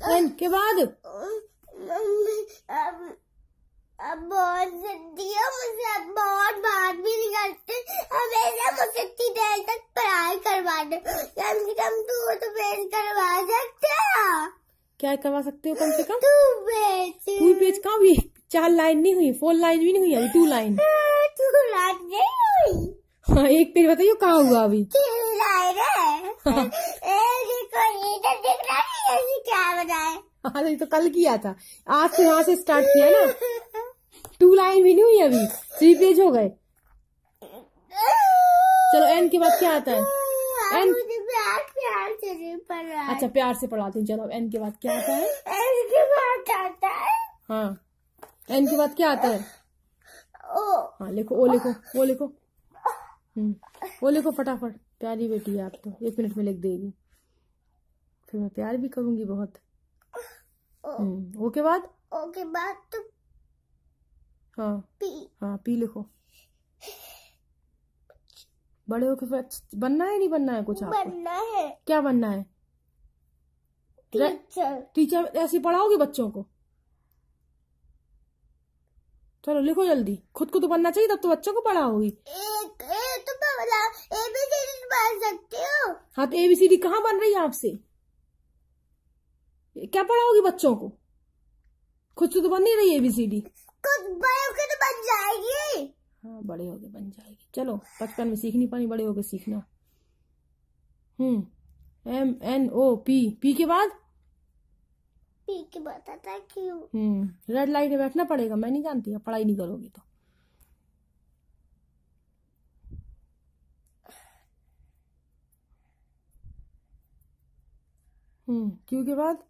N के बाद? अब अब बहुत जल्दी है मुझे अब बहुत बात भी नहीं करते। हमेशा मुझसे इतनी देर तक पढ़ाई करवा दे कम से कम तू तो पेज करवा सकते हो। क्या करवा सकते हो कम से कम? तू पेज टू पेज का भी चार लाइन नहीं हुई फोर लाइन भी नहीं हुई अभी टू लाइन तू रात नहीं हुई। हाँ एक पेज बताइए कहाँ हुआ अभी? तीन लाइन है ए, देखो ये तो दिख रहा है क्या हाँ ये तो कल किया था। आज से वहाँ से स्टार्ट किया ना। टू लाइन भी नहीं हुई अभी। थ्री पेज हो गए। चलो एन के बाद क्या आता है? एन प्यार से अच्छा प्यार से पढ़ाती हूँ। चलो एन के बाद क्या आता है? इसके बाद आता है। हाँ। एन के बाद क्या आता है? ओ। हाँ लिखो ओ लिखो ओ लिखो। हम्म ओ लिखो फटाफट। प्यारी बेटी है आप तो। एक मिनट में लिख देगी। फिर मैं प्यार भी करूँगी बहुत। ओ के बाद ओ के बाद तो हाँ। पी। हाँ पी लिखो। बड़े होके फिर बनना है नहीं बनना है कुछ आपको? बनना है। क्या बनना है? टीचर। टीचर ऐसे पढ़ाओगे बच्चों को? चलो लिखो जल्दी। खुद को तो बनना चाहिए तब तो बच्चों को पढ़ाओगी। एक ए तो ए बी सी डी पढ़ सकते हो। हाँ तो एबीसीडी कहाँ बन रही है आपसे? क्या पढ़ाओगी बच्चों को? खुद से तो बन नहीं रही एबीसीडी खुद बड़े होकर तो बन जाएगी। हाँ बड़े होके बन जाएगी। चलो बचपन में सीख नहीं पानी बड़े होके सीखना। हम्म M N O P P के बाद? पी के बाद आता है क्यों हम्म रेड लाइट में बैठना पड़ेगा मैं नहीं जानती अब पढ़ाई नहीं करोगी तो। हम्म क्यू के बाद?